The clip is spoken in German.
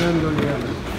Lernen und Lernen.